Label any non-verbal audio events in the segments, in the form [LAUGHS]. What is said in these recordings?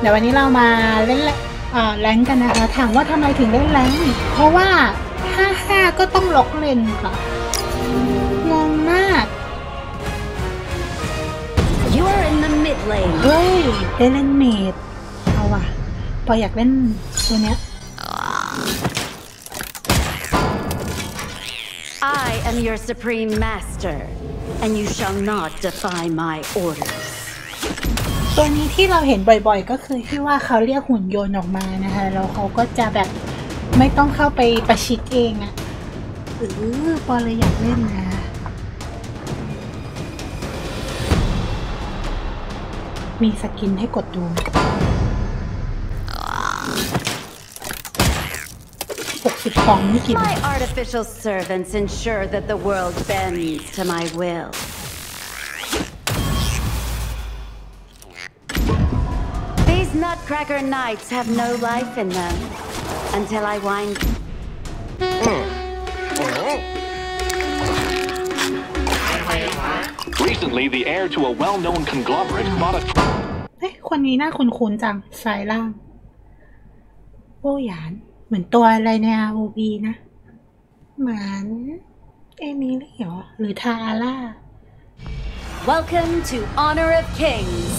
เดี๋ยววันนี้เรามาเล่นแรงกันนะคะถามว่าทำไมถึงเล่น แรงเพราะว่า5้าห้าก็ต้องล็อกเลนค่ะงงมาก You're in the mid lane เฮ้ยได้เล่นเมดเอาว่ะพออยากเล่น ตัวเนี้ย I am your supreme master and you shall not defy my order ตัวนี้ที่เราเห็นบ่อยๆ ก็คือที่ว่าเขาเรียกหุ่นยนต์ออกมานะคะแล้วเขาก็จะแบบไม่ต้องเข้าไปประชิดเองอะเออปอเลยอยากเล่นนะ มีสกินให้กดดู62่กี่ My artificial servants ensure that the world bends to my will. These nutcracker k nights have no life in them until I wind. Recently, the heir to a well-known conglomerate bought a. เฮ้ยคนนี้น่าคุ้นๆจัง สายล่างโบยาน เหมือนตัวอะไรในอาโอบีนะ เหมือนเอมิลี่หรอ หรือทาร่า Welcome to Honor of Kings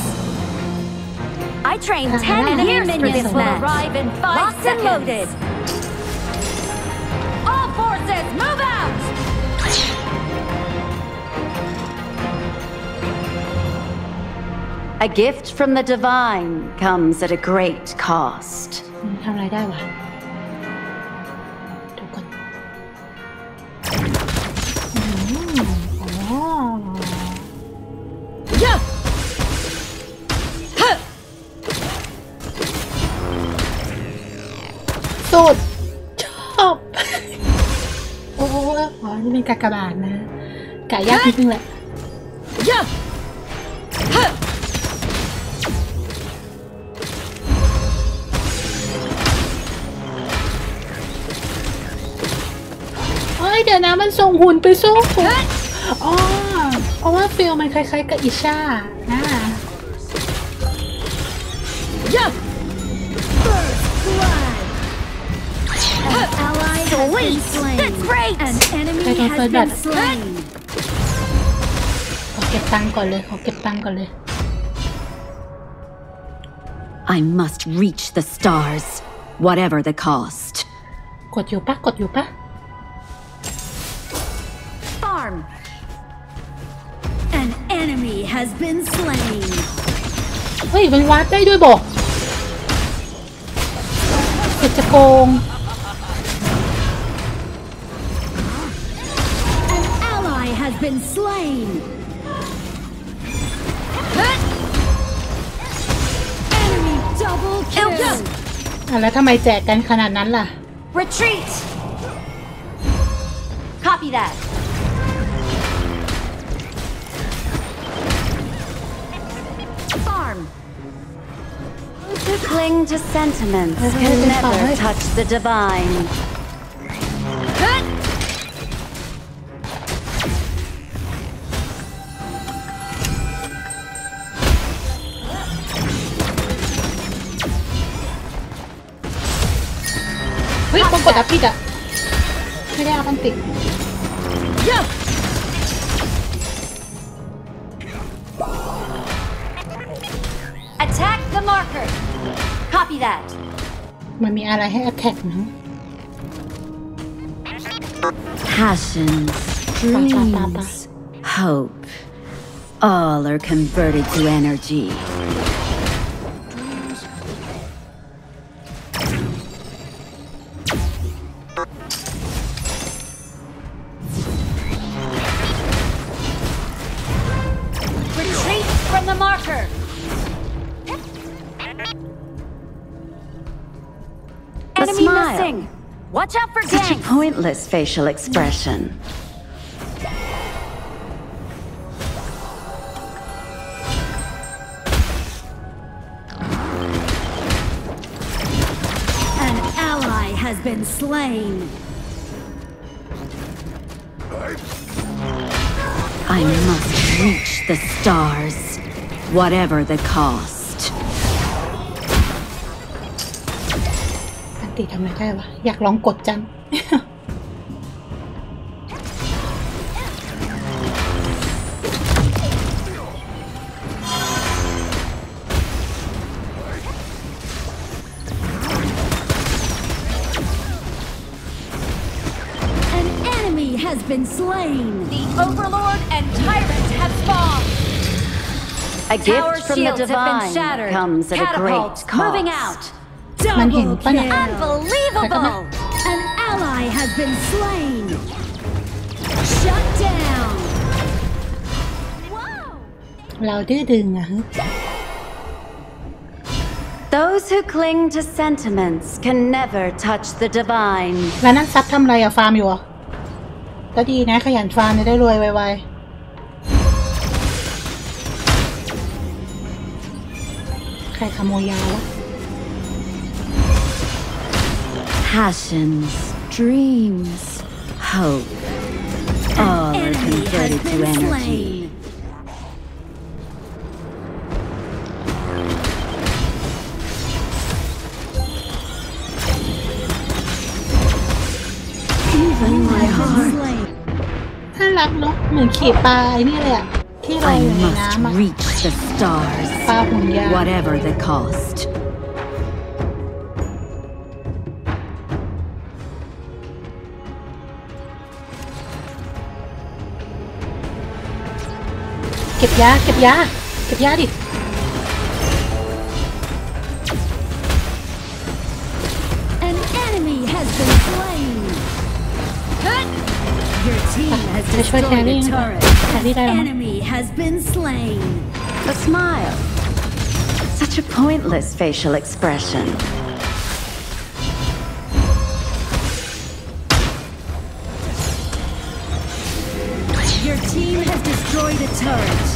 I trained 10 enemies for this will match. arrive in 5 Locked seconds. and loaded. All forces, move out! A gift from the divine comes at a great cost. ีกากบาทนะกะยากนิดนึงแหละเฮ้ยเดี๋ยวนะมันส่งหุ่นไปสู้ผมอ๋อเพราะว่าฟิลมันคล้ายๆกับอิชานะยับ Please! That's great! An enemy has been slain! I must reach the stars, whatever the cost. Farm. An enemy has been slain. เฮ้ยมันวาร์ปได้ด้วยบอกเจ็บจะโกง been slain! Enemy double kill! อ่ะแล้วทำไมแจกกันขนาดนั้นล่ะ ah, Retreat! Copy that! Farm! To cling to sentiments can never touch the divine. Attack attack the marker. Copy that. no. Passions, dreams, hope, all are converted to energy. relentless facial expression. An ally has been slain. I must reach the stars, whatever the cost. ติทำอะไรได้วะอยากลองกดจัง [LAUGHS] A gift from the divine comes at Catapult, a great cost. moving out. Double kill. Unbelievable! An ally has been slain. Shut down. Those who cling to sentiments can never touch the divine. แล้วนั่นซับทำไรอะฟาร์มอยู่เหรอก็ดีนะ ขยันฟาร์มจะได้รวยไวๆขโมยยาละ Passions, dreams, hope, all are converted to energy. Even my heart. น่ารักเนาะเหมือนขี่ปลาไอ้นี่เลยอะที่เราอยู่ในน้ำอะ I must reach the stars whatever the cost. ya, ya, cost. เก็บยา ya, เก็บยาดิ An enemy has been slain. Your team ah, has destroyed the turret. An enemy has been slain. A smile. Such a pointless facial expression. Your team has destroyed a turret.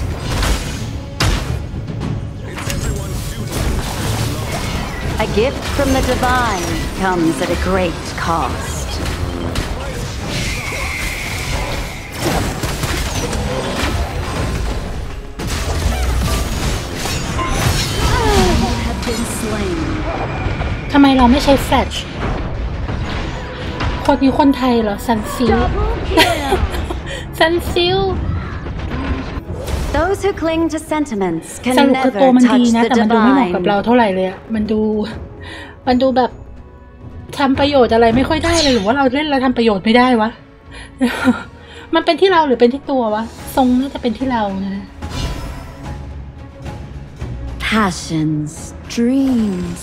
A gift from the divine comes at a great cost. ทำไมเราไม่ใช้แฟลชคนนี้คนไทยเหรอซันซิลซันซิล Those who cling to sentiments can never touch the divine แต่มันดูไม่เหมาะกับเราเท่าไหร่เลยอะมันดู มันดูแบบทำประโยชน์อะไรไม่ค่อยได้เลยหรือว่าเราเล่นแล้วทำประโยชน์ไม่ได้วะมันเป็นที่เราหรือเป็นที่ตัววะทรงน่าจะเป็นที่เรานะ Passions dreams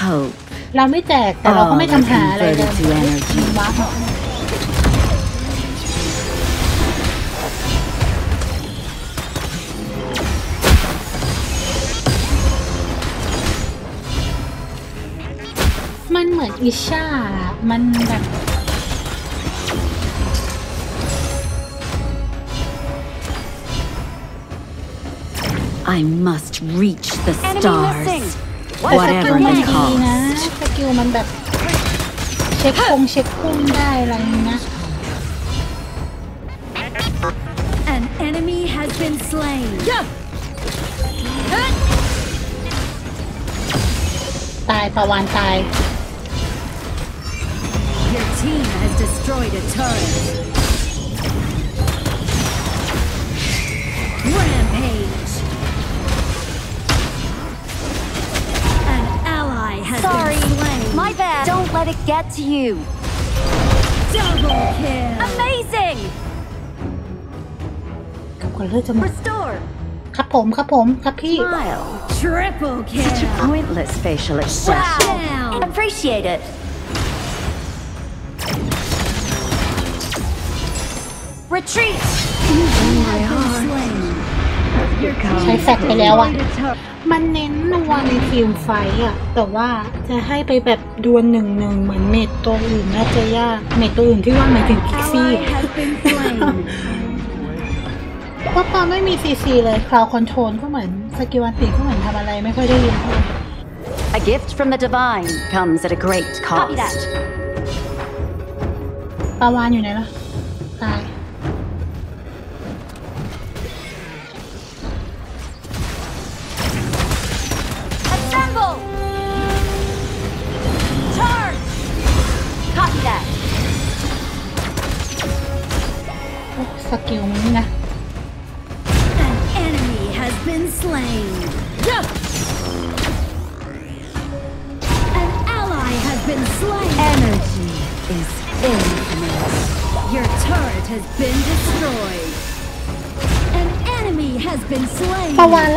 hope เราไม่แจกแต่เราก็ไม่ทำหาอะไรเลยว้าวมันเหมือนอิชามันแบบ I must reach the stars. Whatever it costs. An enemy has been slain. Yeah. Your team has destroyed a turret. Sorry. My bad. Don't let it get to you. Double kill. Amazing. ครับก่อนเลือดจะหมด Restore. ครับผมครับผมครับพี่ Smile. Triple kill. Such a pointless facial expression. Wow. Appreciate it. Retreat. You my heart. ใช้แฟกไปแล้วอ่ะ มันเน้นนัวในทีมไฟอ่ะ แต่ว่าจะให้ไปแบบดวลหนึ่งหนึ่งเหมือนเมทตัวอื่นน่าจะยากเมทตัวอื่นที่ว่าหมายถึงกิกซี่ก็ตอนไม่มีซีซีเลยคลาวคอนโทรลก็เหมือนสกิวันติ ก็เหมือนทำอะไรไม่ค่อยได้ยิน A gift from the divine comes at a great cost ปาวานอยู่ไหนล่ะตาย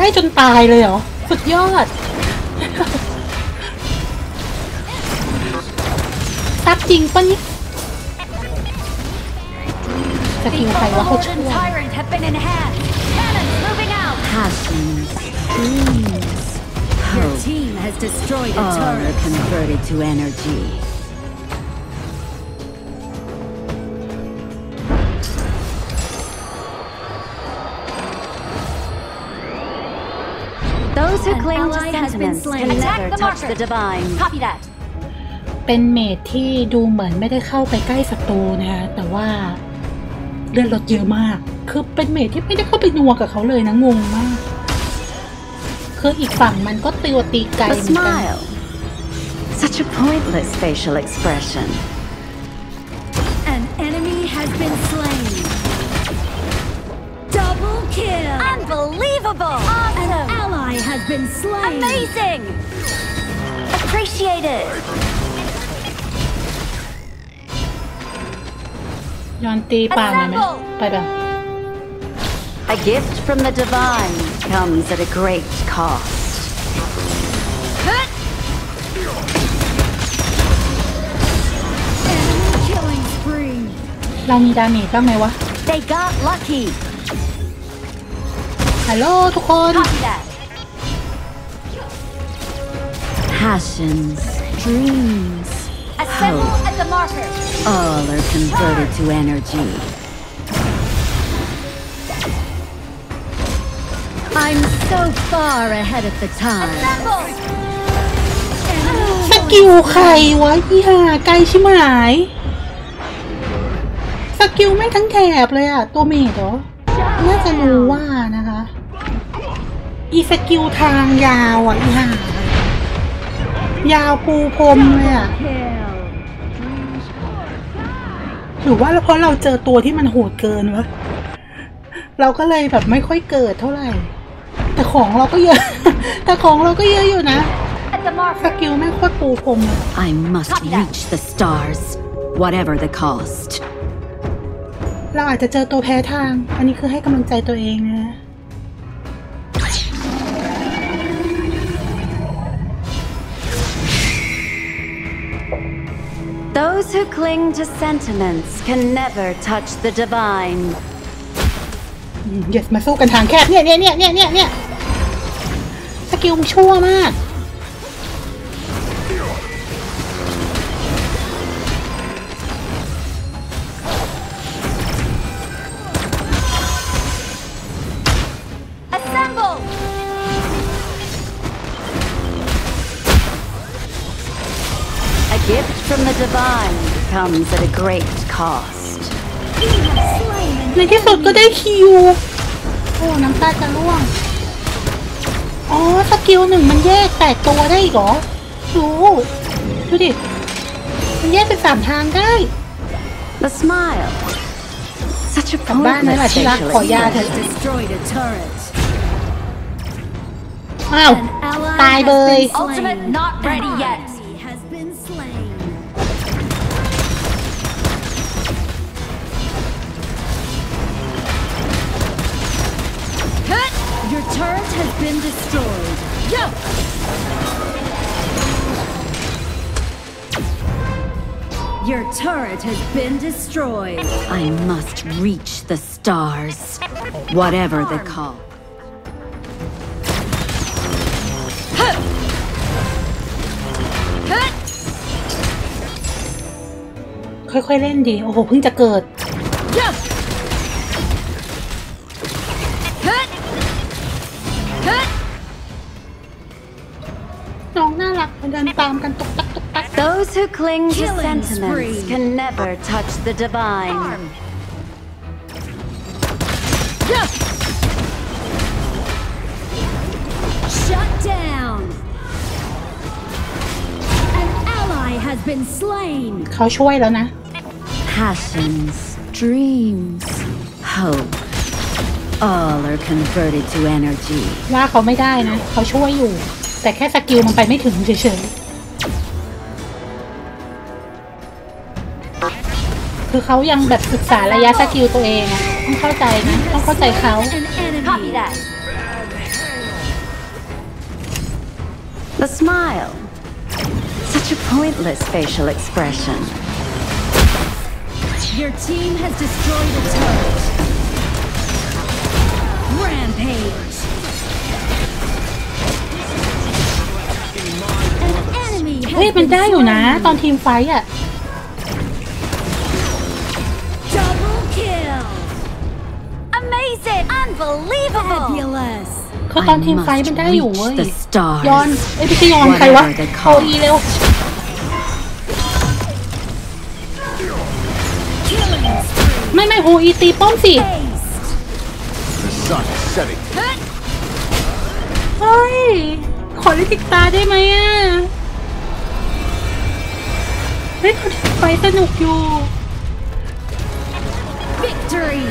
ให้จนตายเลยเหรอสุดยอดตัดจริงปะนี่จะกริงใครวะเขาช่วยฮา์ทีมขอ้ Those who cling to sentiments can never touch the divine. Copy that. เป็นเมดที่ดูเหมือนไม่ได้เข้าไปใกล้ศัตรูนะคะแต่ว่าเลือดลดเยอะมาก คือเป็นเมดที่ไม่ได้เข้าไปนัวกับเขาเลยนะงงมากคืออีกฝั่งมันก็ตีวตีไกลเหมือนกัน Such a pointless facial expression. An enemy has been slain. Double kill. Unbelievable. has been slain. Amazing! Appreciate it. ย้อนตีป่าหน่อยไหมไปป่ะ eh? A gift from the divine comes at a great cost. Killing spree. เรามีดาเมจบ้างไหมวะ They got lucky. ฮัลโหลทุกคน Copy that. passions, dreams, Assemble hope, at the marker. all are converted to energy. I'm so far ahead of the time. สกิลใครวะยี่ห่าไกลชิมหายสกิลแม่งทั้งแถบเลยอะตัวเมดเหรอ น่าจะรู้ว่านะคะอีสกิลทางยาวอะอีห่ายาวปูพรมเลยอะหรือว่าเพราะเราเจอตัวที่มันโหดเกินวะ เราก็เลยแบบไม่ค่อยเกิดเท่าไหร่ แต่ของเราก็เยอะแต่ของเราก็เยอะอยู่นะสกิลไม่โคตรปูพรม I must reach the stars whatever the cost เราอาจจะเจอตัวแพ้ทาง อันนี้คือให้กำลังใจตัวเองนะ Those who cling to sentiments can never touch the divine. Yes my soul can Yeah, yeah, yeah, yeah, yeah, yeah. Skill มาสู้กันทางแคบเนี่ยเนี่ยเนี่ยเนี่ยเนี่ยสกิลชั่วมาก gift from the divine comes at a great cost ในที่สุดก็ได้คิว โอ้ น้ำตาจะร่วง อ๋อสกิลหนึ่งมันแยกแตดตัวได้อีกเหรอดูดูดิ มันแยกเป็นสามทางได้ The smile Such a กลับบ้านไหมละที่รักขอยาเถอะอ้าว ตายเลย turret has been destroyed. Yo! Your turret has been destroyed. I must reach the stars. Whatever the call. ค่อยๆเล่นดิ โอ้โหเพิ่งจะเกิดตามกันตุกตักตุกตัก Those who cling to sentiments can never touch the divine. Yes. Shut down. An ally has been slain. เขาช่วยแล้วนะ Passions, dreams, hope. All are converted to energy. ว่าเขาไม่ได้นะ เขาช่วยอยู่ แต่แค่สกิลมันไปไม่ถึงเฉยๆคือเขายังแบบศึกษาระยะสกิลตัวเองอะต้องเข้าใจนะต้องเข้าใจเขา The smile such a pointless facial expression Your team has destroyed a turret Rampage An enemy เฮ้ยมันได้อยู่นะ ตอนทีมไฟอ่ะ amazing unbelievable fabulous เขาตอนทีมไฟมันได้อยู่เว้ยย้อนเอ้ยพี่จะย้อนใครวะโขาอีเร็วไม่ไม่โฮอีตี ป้อมสิ เฮ้ย ขอลิติกตาได้ไหมอ่ะ เฮ้ยไฟสนุกอยู่ Victory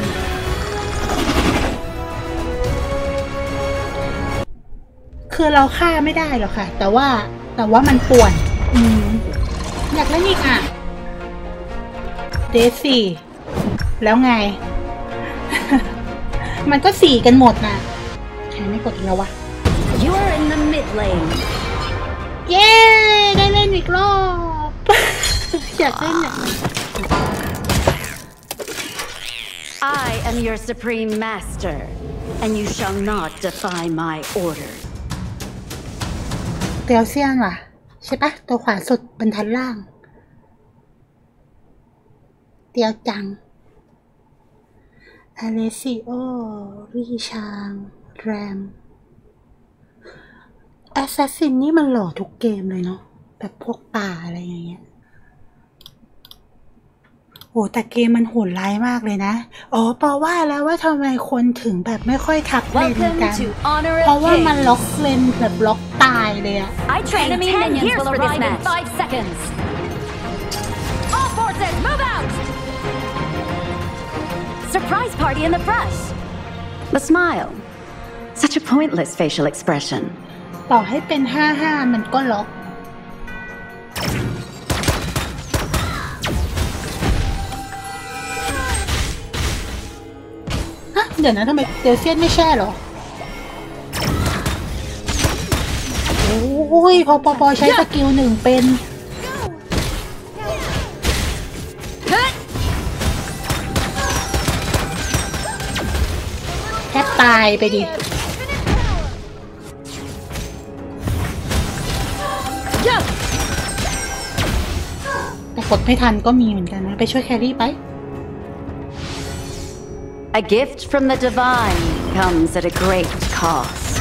คือเราฆ่าไม่ได้หรอกค่ะ แต่ว่าแต่ว่ามันป่วน อืม อยากเล่นอีกอ่ะเดซี่แล้วไง มันก็สี่กันหมดนะใครไม่กดอีกแล้ววะ You r e the mid lane เย้ได้เล่นอีกรอบ อยากเล่นอยาก่น I am your supreme master, and you shall not defy my orders. เตียวเซียนว่ะ ใช่ปะตัวขวาสุดบรรทัดล่าง เตียวจังอเลซิโอริชาง แรมแอสซัสซินนี่มันหล่อทุกเกมเลยเนาะแบบพวกป่าอะไรโหแต่เกมมันโหดร้ายมากเลยนะ อ๋อปอว่าแล้วว่าทำไมคนถึงแบบไม่ค่อยทับเลนกันเพราะว่ามันล็อกเลนแบบล็อกตายเลยอะ I trained 10 years for this match. Five seconds. All forces, move out. Surprise party in the brush. The smile. Such a pointless facial expression. ต่อให้เป็น5-5มันก็ล็อกดี๋ยวนะทำไมเดี๋ยวเซียน ไม่แช่หรอ โอ้ยพอปอปอใช้สกิลหนึ่งเป็นแทบตาย ไปดิ แต่กดไม่ทัน ก็มีเหมือนกันนะไปช่วยแครี่ไป A gift from the divine comes at a great cost.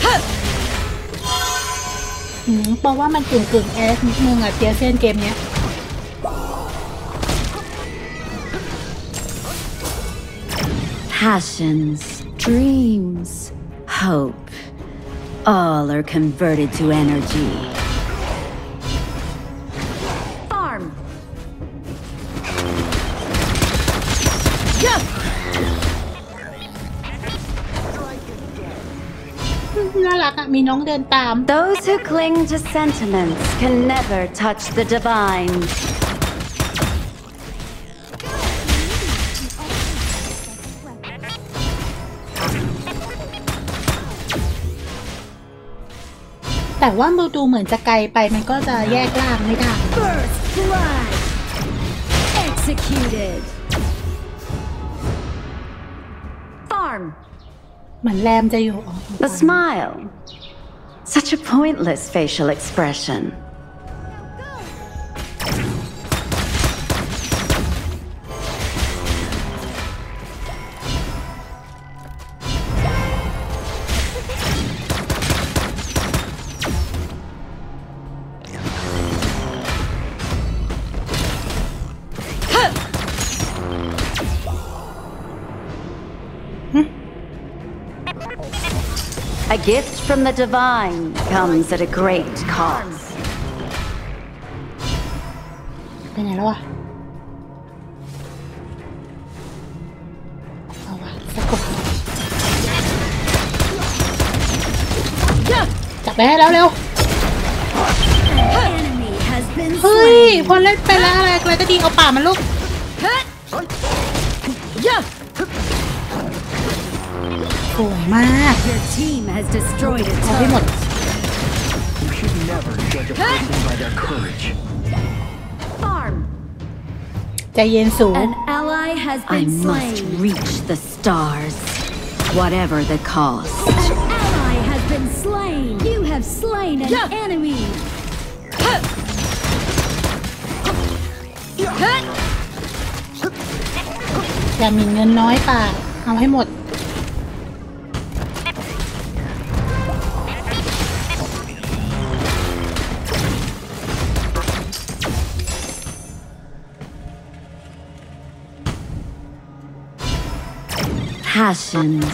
Huh. Passions, dreams, hope, all are converted to energy. น้องเดินตาม Those who cling to sentiments can never touch the divine แต่ว่าเราดูเหมือนจะไกลไปมันก็จะแยกล่างไม่ได้ First blood executed farm เหมือนแรมจะอยู่ The smile Such a pointless facial expression. from the divine comes at a great cost. ไปไหนแล้ววะเอาวะสะกดจับไปให้แล้วเร็วเฮ้ยพอเล่นไปแล้วอะไรอะไรก็ดีเอาป่ามันลูกสวยมากเอาไปหมด You should never judge a person by their courage. An ally has I must reach the stars, whatever the cost. An ally has been slain. You have slain an enemy. อย่ามีเงินน้อยป่าเอาให้หมด passions,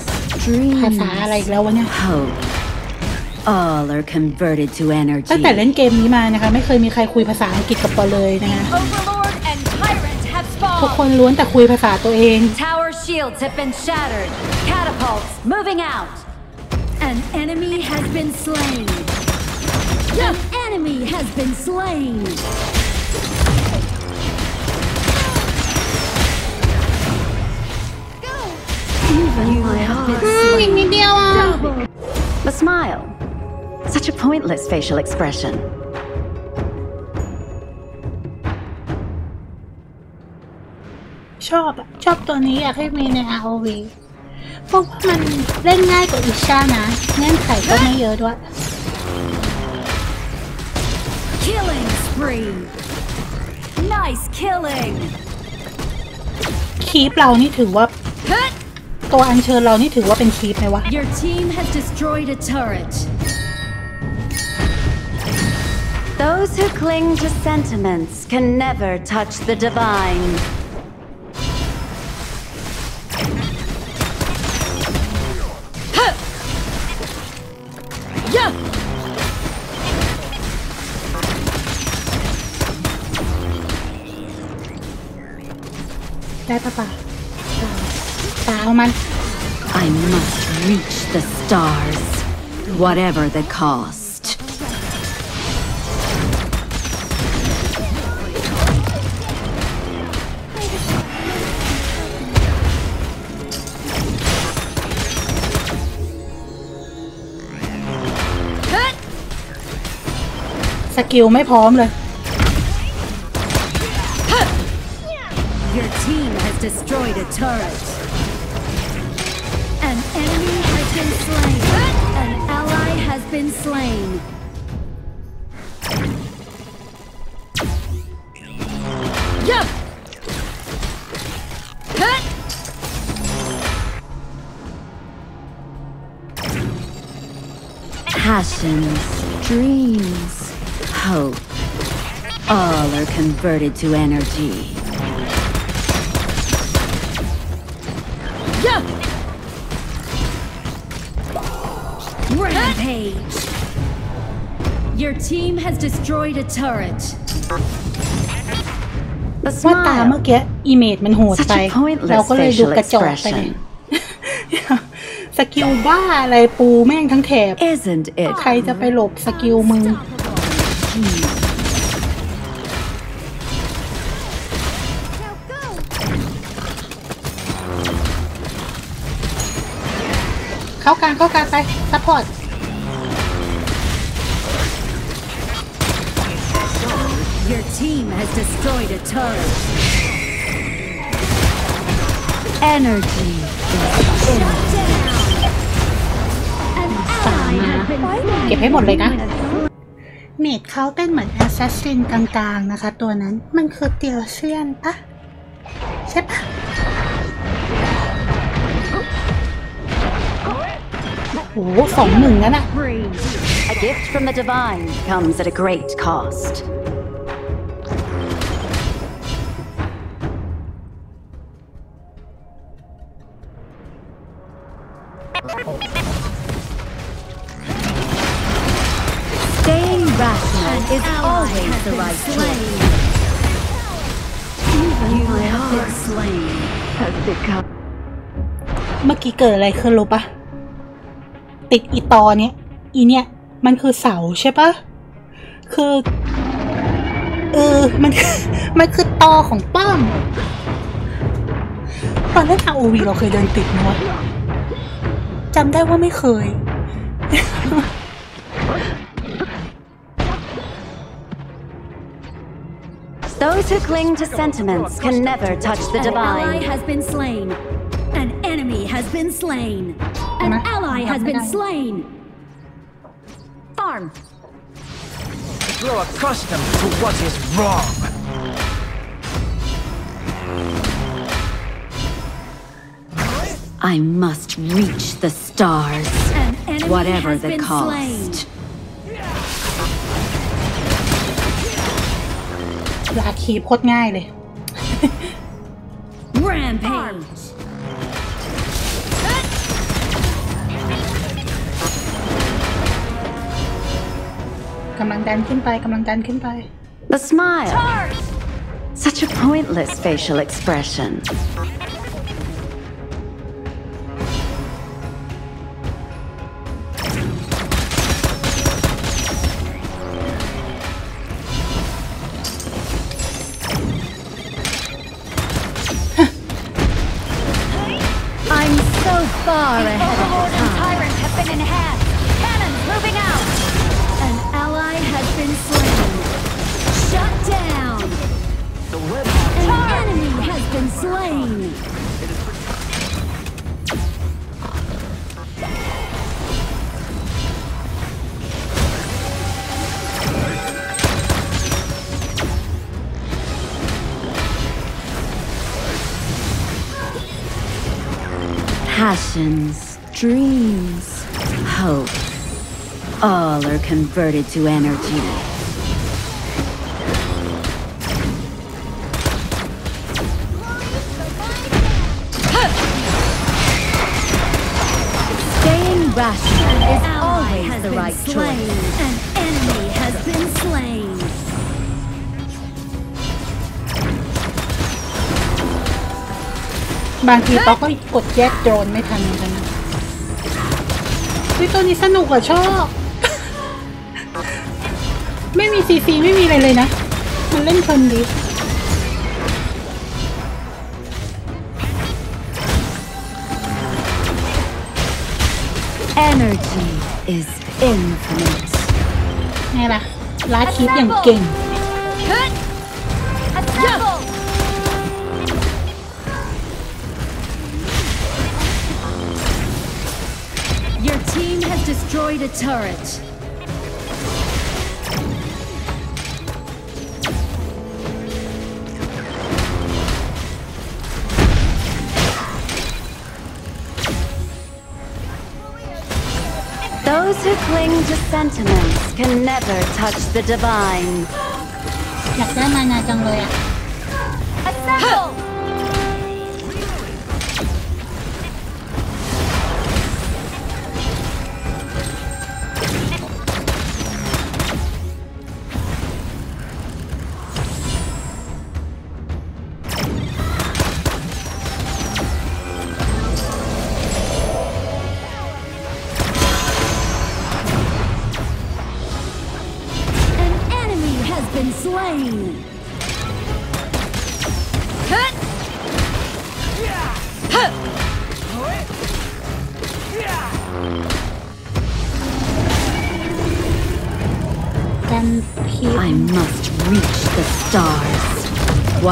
dreams, ภาษาอะไรอีกแล้ววะเนี่ย hope. All are converted to energy. ตั้งแต่เล่นเกมนี้มานะคะไม่เคยมีใครคุยภาษาอังกฤษกับปอเลยนะคะทุกคนล้วนแต่คุยภาษาตัวเอง Tower shields have been shattered. Catapults moving out. An enemy has been slain. An enemy has been slain. Even A smile. Such a pointless facial expression. Shop. ROV เพราะว่ามันเล่นง่ายกว่าอิชานะเงื่อนไขก็ไม่เยอะด้วย Killing spree. Nice killing. คีปเรานี่ถือว่าตัวอัญเชิญเรานี่ถือว่าเป็นคีปไหมวะ Your team has destroyed a turret. Those who cling to sentiments can never touch the divine. stars, whatever the cost. สกิลไม่พร้อมเลย Your team has destroyed a turret been slain. An ally has been slain. Yep. Cut! Passions, dreams, hope, all are converted to energy. Your team has destroyed a turret. ว่าตาเมื่อกี้อีเมจมันโหดไปเราก็เลยดูกระจกไปสกิลบ้าอะไรปูแม่งทั้งแถบใครจะไปหลบสกิลมึง เข้ากลางเข้ากลางไปซัพพอร์ต Your team has destroyed a turret. Energy is in. เก็บให้หมดเลยนะ เมดเขาเป็นเหมือนแอสซัสซินกลางๆนะคะตัวนั้น มันคือเตียวเชียนปะใช่ปะโอ้สองหนึ่งนั่นอะ is always the right choice. You have been slain. h a become. เมื่อกี้เกิดอะไรขึ้นรู้ปะ ติดอีตอเนี้ยอีเนี้ยมันคือเสาใช่ปะ คือ เออ มันมันคือตอของป้อมตอนเล่นาอวีเราเคยเดินติดมั้ยจำได้ว่าไม่เคย Those who cling to sentiments can never touch the divine. An ally has been slain. An enemy has been slain. An ally has been slain. Farm. Grow accustomed to what is wrong. I must reach the stars, whatever the cost. Slain. ลาคีโคตรง่ายเลย Rampage กำลังดันขึ้นไปกำลังดันขึ้นไป The smile such a pointless facial expression Passions, dreams, hope. All are converted to energy. Staying rational is always the right choice. บางทีป๊อกก็กดแยกโดรนไม่ทันเหมือนกันวิตัวนี้สนุกว่าชอบ ไม่มีซีซี ไม่มีอะไรเลยนะ มันเล่นเพลินดี ไงล่ะ ลาคิปอย่างเก่ง Destroy the turret. Those who cling to sentiments can never touch the divine.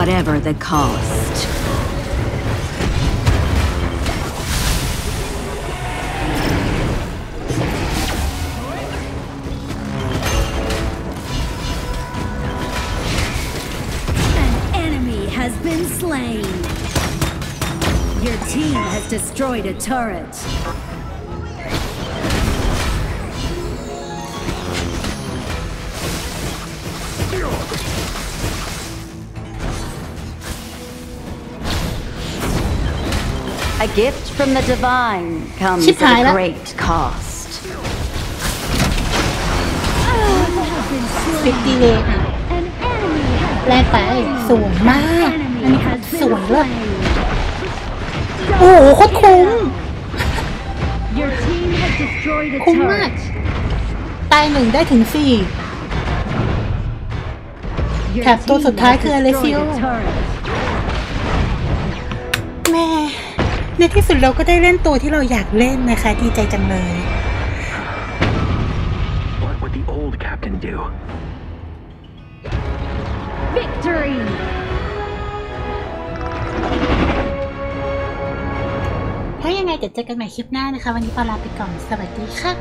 whatever the cost. An enemy has been slain. Your team has destroyed a turret. A gift from the divine comes at a great cost. ฟิฟตีเลยแรงไปสูงมากสูงเลยโอ้โหโคตรคุ้มคุ้มมากตายหนึ่งได้ถึงสี่แถบตัวสุดท้ายคืออเลซิโอแม่ในที่สุดเราก็ได้เล่นตัวที่เราอยากเล่นนะคะ ดีใจจังเลย What would the old captain do? Victory! ถ้ายังไงเดี๋ยวเจอกันใหม่คลิปหน้านะคะ วันนี้ปอลาไปก่อนสวัสดีค่ะ